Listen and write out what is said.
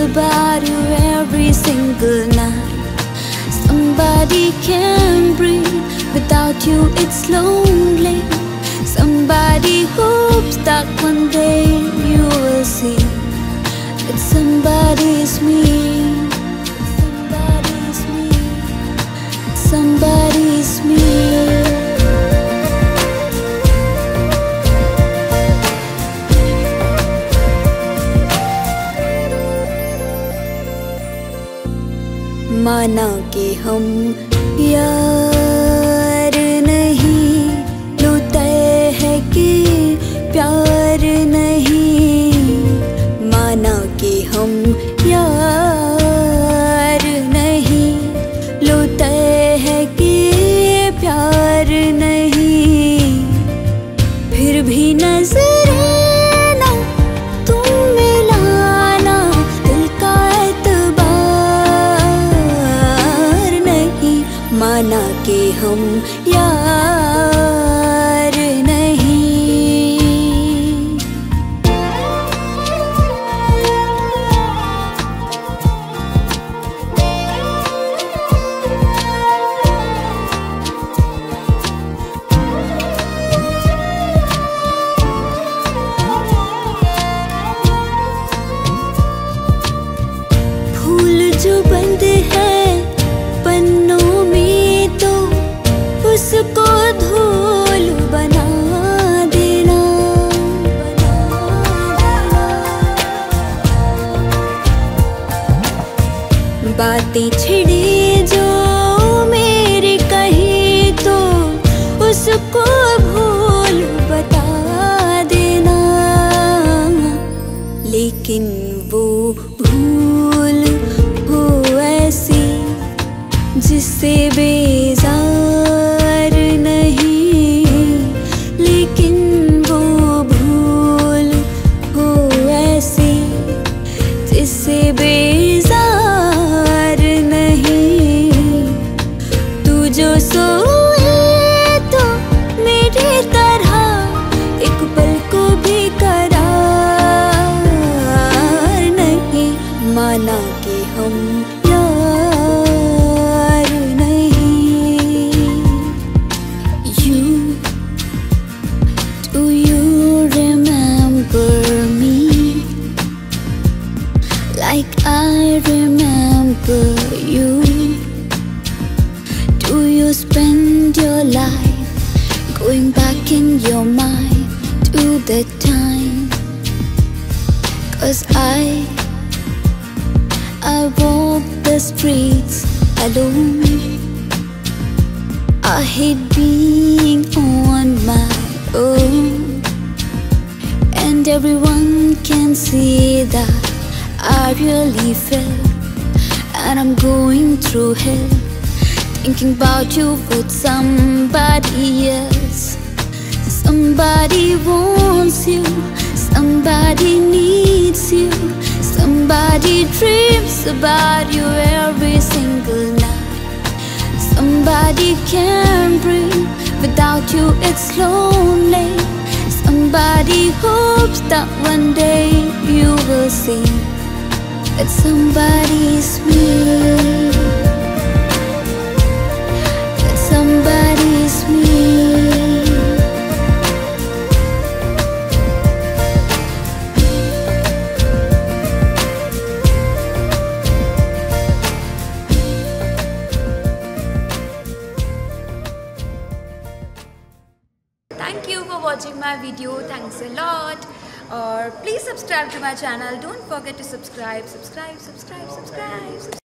about you every single night. Somebody can breathe without you, it's lonely. जाना के हम या माना के हम यार। बातें छिड़ी जो मेरी कही तो उसको भूल बता देना। लेकिन वो भूल हो ऐसी, जिससे बेजार नहीं। लेकिन वो भूल हो ऐसी, जिससे बेजार the time? Cause I I walk the streets alone. I hate being on my own. And everyone can see that I really feel. And I'm going through hell. Thinking about you with somebody else. Somebody wants you. Somebody needs you. Somebody dreams about you every single night. Somebody can breathe without you, it's lonely. Somebody hopes that one day you will see that somebody's me. Watching my video. Thanks a lot. Or please subscribe to my channel. Don't forget to subscribe, subscribe, subscribe, subscribe. subscribe.